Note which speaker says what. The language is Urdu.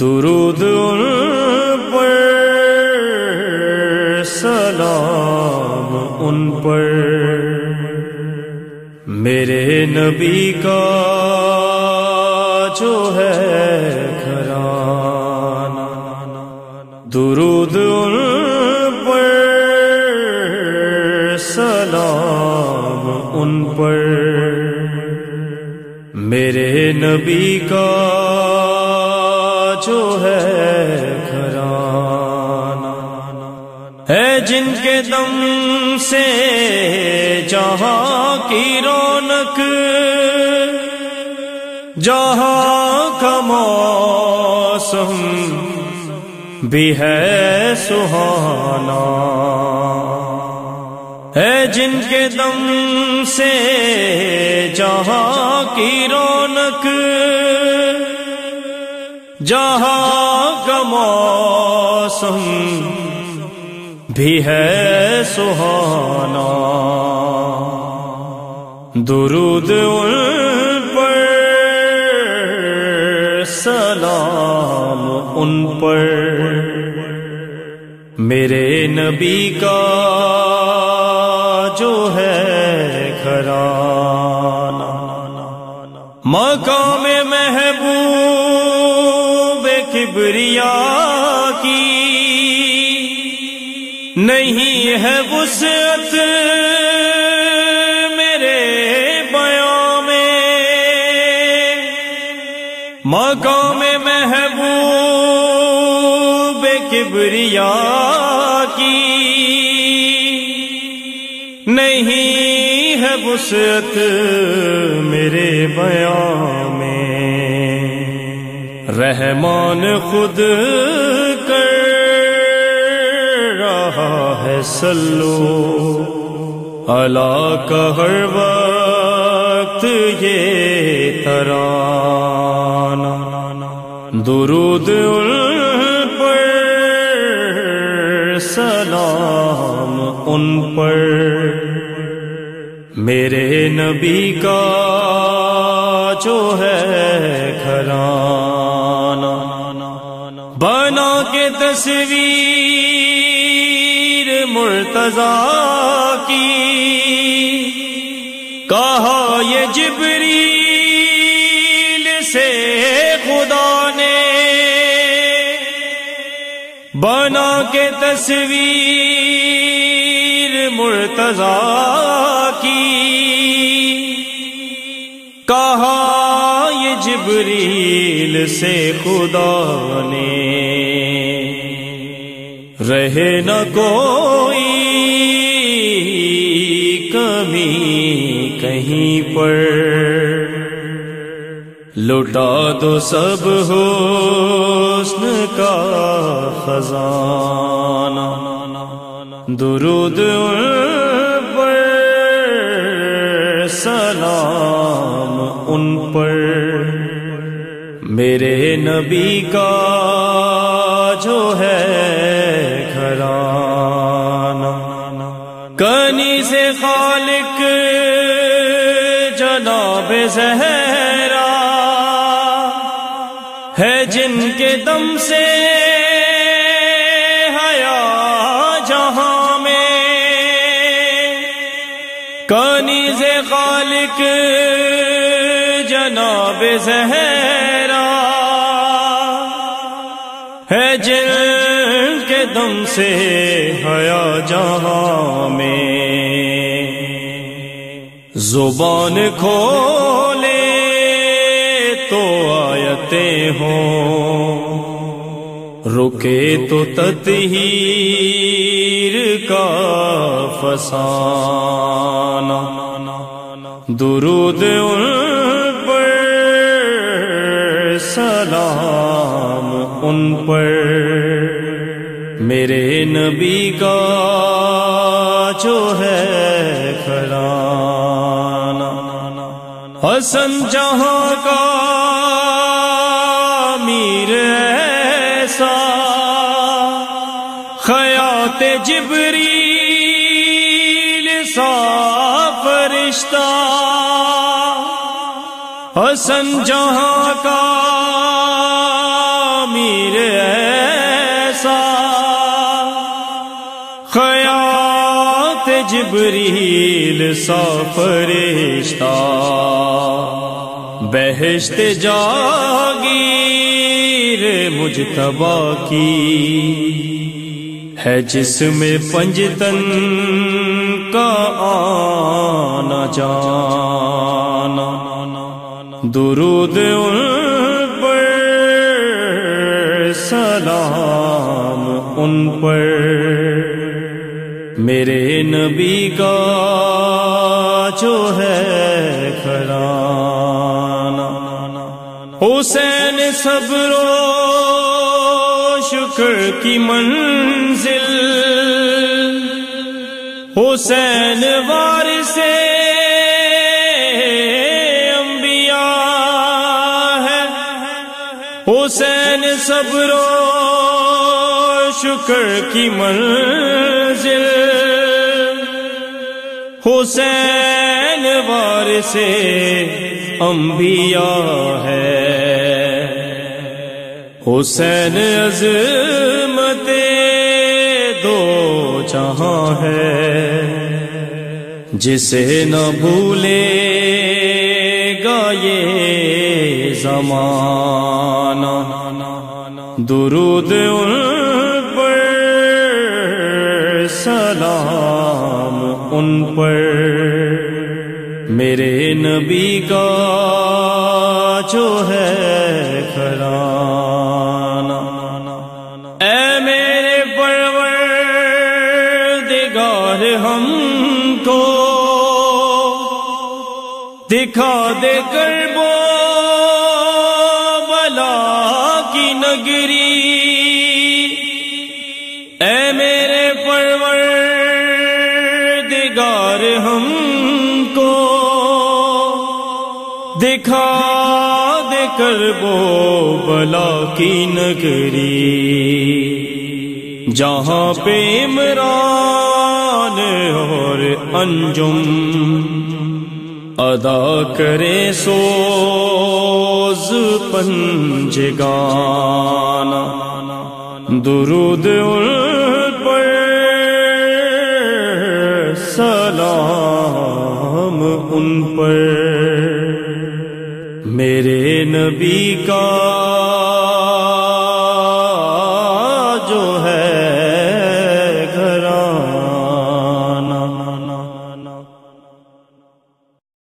Speaker 1: درود ان پر، سلام ان پر۔ میرے نبی کا جو ہے گھرانا درود ان پر، سلام ان پر۔ میرے نبی کا جو ہے گھرانا ہے جن کے دم سے جہاں کی رونق، جہاں کا موسم بھی ہے سہانا۔ ہے جن کے دم سے جہاں کی رونق جہاں کا موسم بھی ہے سہانا۔ درود ان پر، سلام ان پر۔ میرے نبی کا جو ہے گھرانا مقام محبوب کبریا کی نہیں ہے وسعت میرے بیان میں۔ مقام محبوب کبریا کی نہیں ہے وسعت میرے بیان رحمان خود کر رہا ہے سلو اللہ کا ہر وقت یہ ترانا درود ان پر سلام ان پر میرے نبی کا جو ہے گھرانا بنا کے تصویر مرتضی کی۔ کہا یہ جبریل سے خدا نے۔ بنا کے تصویر مرتضی کی۔ کہا جبریل سے خدا نے۔ رہے نہ کوئی کمی کہیں پر۔ لٹا دو سب حسن کا خزانہ۔ درود پر سلام۔ میرے نبی کا جو ہے گھرانا کنی سے خالق جناب زہرا، ہے جن کے دم سے حیا جہاں میں۔ کنیز خالق جناب زہرا ہے جن کے دم سے حیا جہاں میں۔ زبان کھولے تو آیتیں ہوں۔ رکے تو تطہیر کا فسانہ۔ درود ان سلام ان پر۔ میرے نبی کا جو ہے کھڑانا حسن جہاں کا میر ایسا۔ خیات جبریل حسن جہاں کا میر ایسا۔ خیات جبریل سا فرشتہ۔ بہشت جاگیر مجتبہ کی۔ ہے جس میں پنجتن کا آنا جانا۔ درود ان پر سلام ان پر۔ میرے نبی کا جو ہے کھڑانا حسین صبرو شکر کی منزل۔ حسین وار سے حسین صبر و شکر کی منزل۔ حسین وار سے انبیاء ہے۔ حسین عظمت دو جہاں ہے۔ جسے نہ بھولے گا یہ زمانہ۔ درود ان پر سلام ان پر۔ میرے نبی کا جو ہے کھڑانا اے میرے پرور دگار ہم کو دکھا دے کر بو کی نگری اے میرے پرور دگار ہم کو دکھا دے کر وہ بلا کی نگری۔ جہاں پہ عمران اور انجم ادا کرے سوز پنج گانا درود ان پر سلام ان پر۔ میرے نبی کا